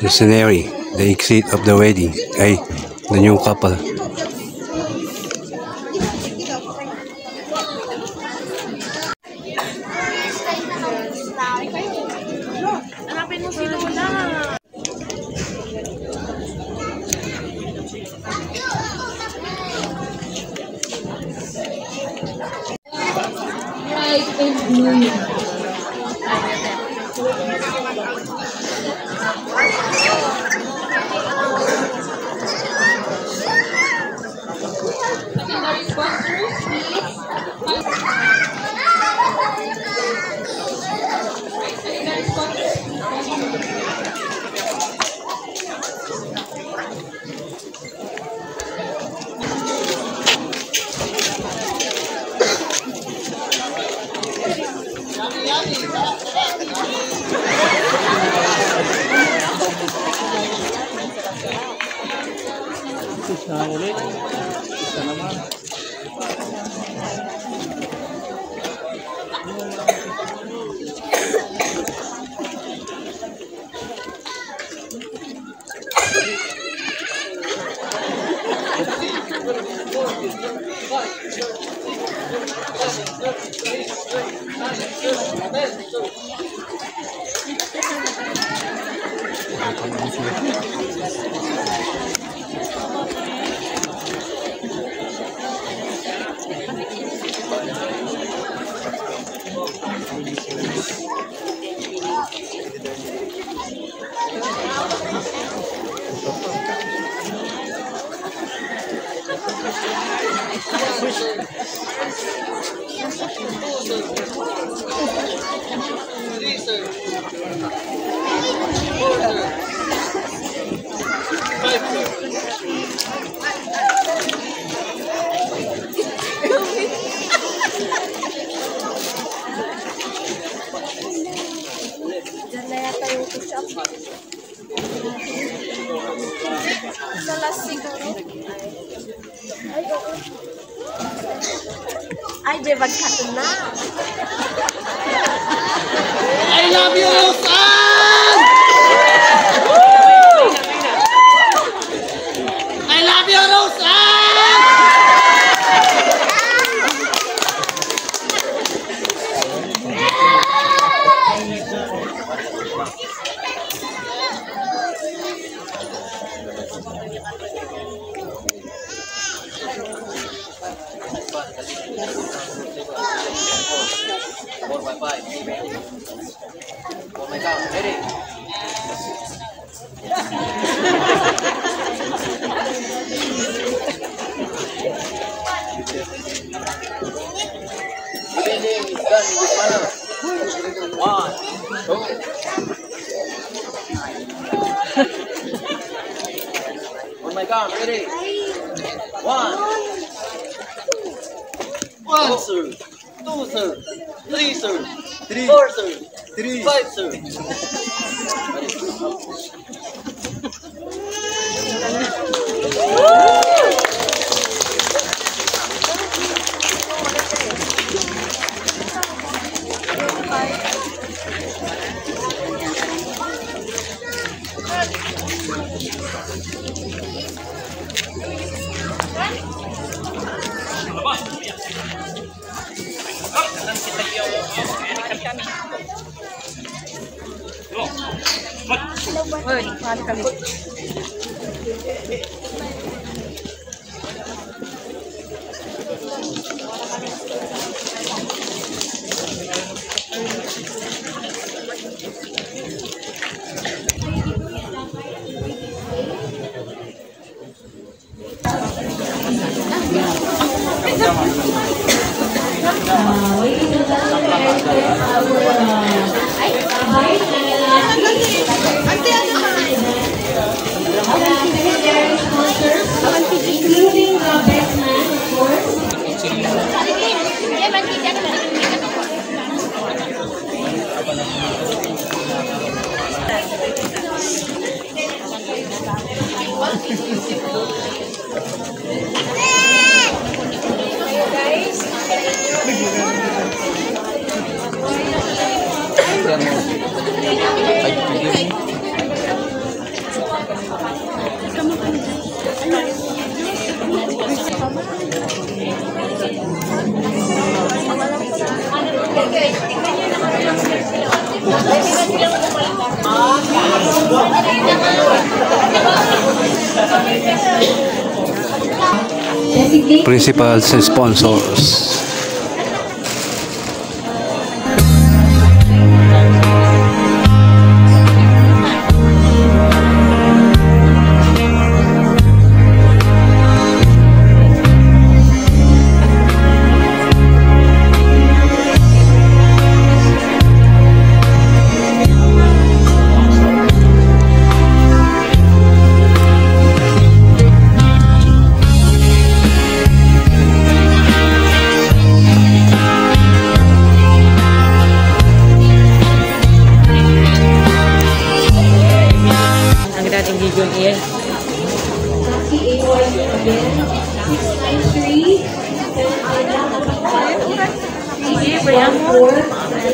the scenery, the exit of the wedding, ay, the new couple. Diyan na yata yung push-up. Sa last siguro. Ay, oo. Ay, di magkatun na. I love you, Rosan! One, two. Oh my God, ready? One. One, sir. Two, sir. Three, sir. Three. Four, sir. Three. Five, sir. Kamu kasih. Principals and sponsors.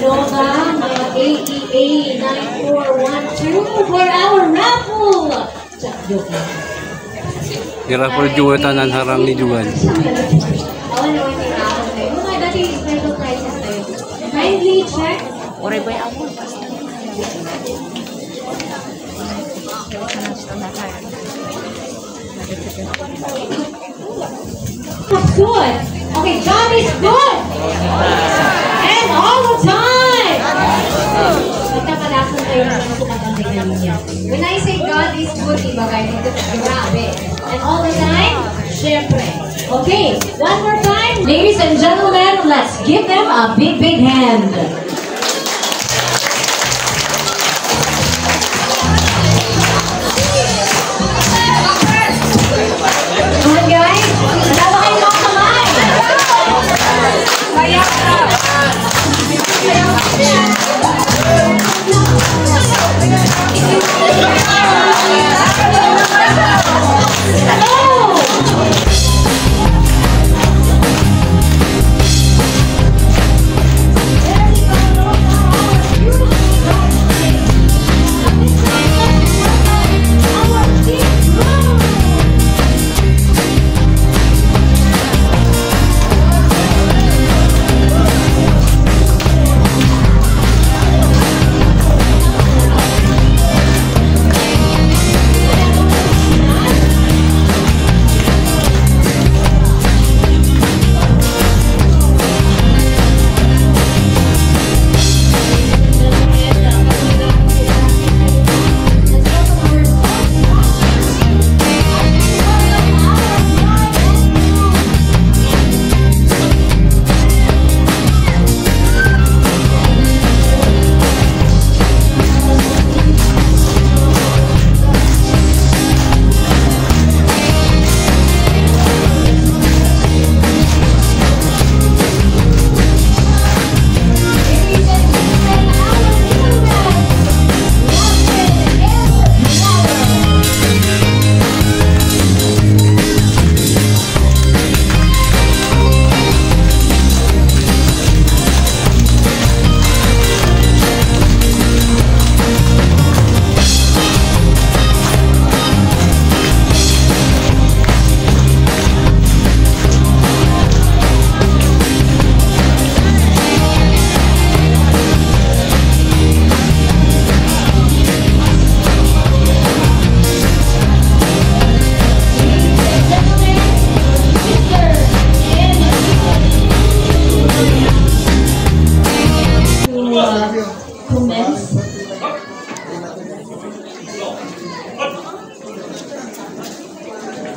Nova, uh, AEA 9412 for our raffle. Check, joke lang. Dira po juga tanan harang ni Juan. Awan naman yung raffle na yun. Mga dati special prizes na yun. Kindly check. Oray ba ako? That's good. Okay, God is good. All the time. Magkakalasan tayo ng mga kumakantay niya. When I say God is good, iba kayo dito, grabe. And all the time, syempre. Okay, one more time. Ladies and gentlemen, let's give them a big, big hand.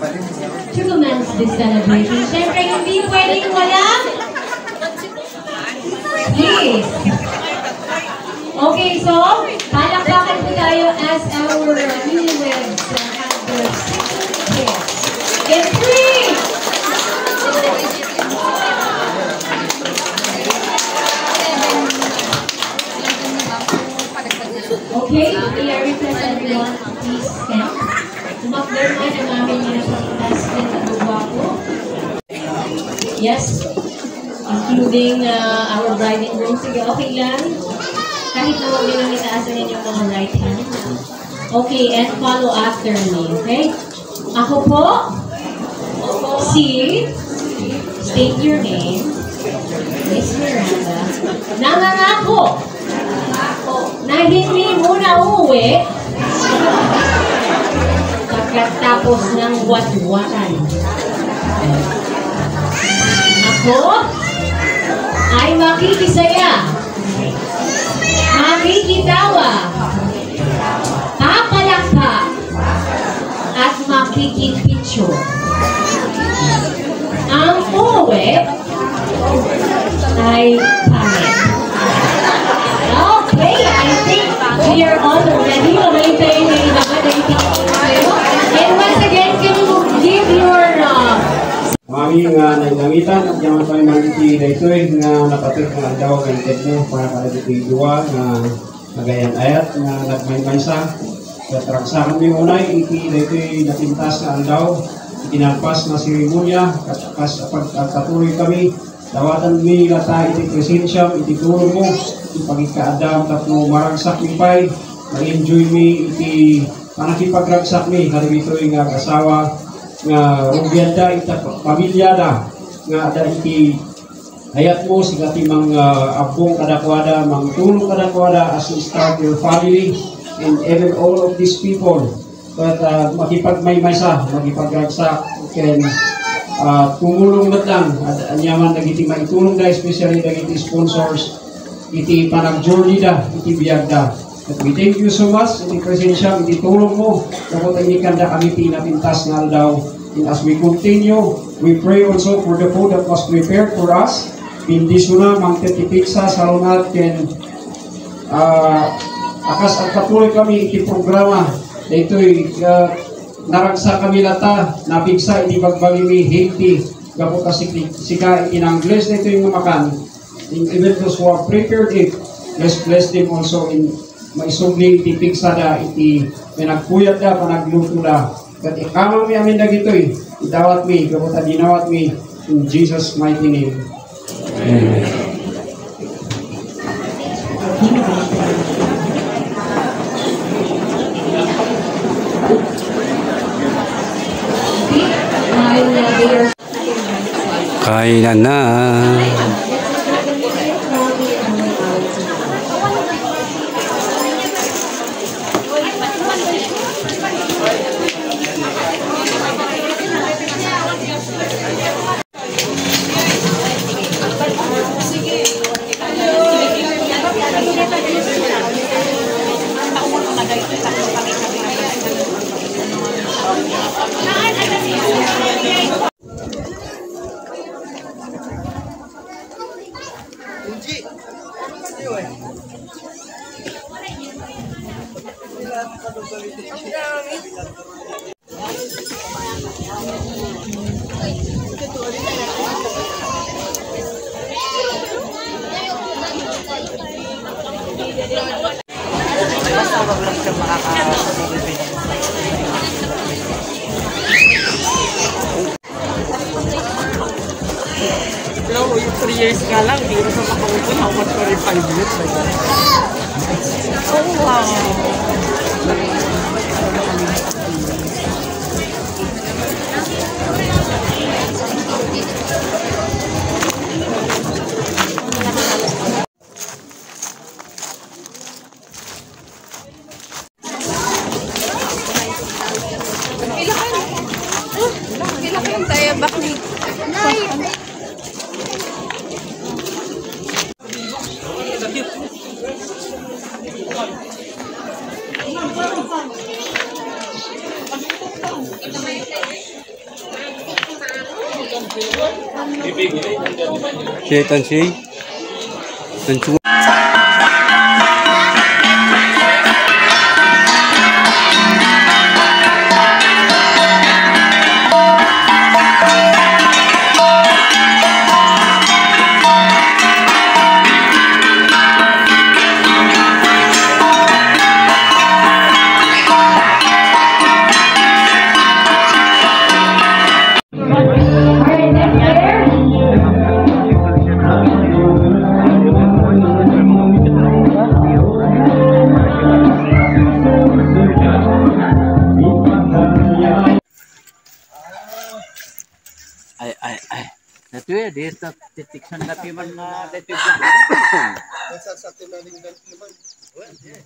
To commence this celebration. Siyempre, hindi pwedeng wala. Please. Okay, so, palakpakan po tayo as our newlyweds have their sixth kiss. In three, Okay, we are request everyone please stand. Umakbar na ang Yes, including uh, our bride and groom. Sige, okay lang. Kahit na huwag nyo lang itaasan yung mga right hand. Okay, and follow after me, okay? Ako po, si, state your name, Miss Miranda, nangangako na hindi muna uuwi pagkatapos ng watwatan. Ako ay makikisaya, makikitawa, papalakpak, at makikipicture. Ang uuwi ay pangit. Okay, I think we are all ready. Umintay na yung Mami nga nailangitan at yaman pa yung mga dito nga napatik nga daw ang mo para para dito yung duwa nga nagayan ayat nga nagmaymaysa sa traksakan mi unay iti dito yung napintas nga daw. Itinampas na seremonya at kas pagkatuloy kami. Dawatan mi lata iti presensya iti tulong mo. Iti pagikaadam tapno maragsak mi pay na-enjoy mi iti panakipagragsak mi. Karibito yung nga kasawa nga rubyada ita pamilya da nga ada iti hayat mo si kati mang uh, abong kadakwada mang tulong kadakwada as you start your family and even all of these people. But uh, makipagmaymay sa makipagragsak ken uh, tumulong na lang. At anyaman nagiti maitulong da especially dagiti sponsors iti panag-journey da iti biyag da At we thank you so much, iti presensya, iti tulong mo, kapag inikan na kami pinapintas nga daw. And as we continue, we pray also for the food that was prepared for us. Bindisyo na, mangtiti pizza, salunat, ken uh, akas at patuloy kami iti programa. Dito'y uh, naragsa kami lata, napigsa iti bagbagi mi healthy. Gapo kasi sika iti Ingles, dito yung makan. And even those who are prepared it, let's bless them also in maisugling iti pigsada iti pinagpuyat da panagluto da kat ikamang mi amin dagitoy idawat mi kamuta dinawat mi in Jesus mighty name. I'll na. No, yung 3 years nga lang, di ko sa makaupo, how much for 5 minutes? Oh, wow. Syaitan sih. Dan cuma Sir, this is the detection of the payment uh, that you got. Yes, sir, something like that. Well, yeah.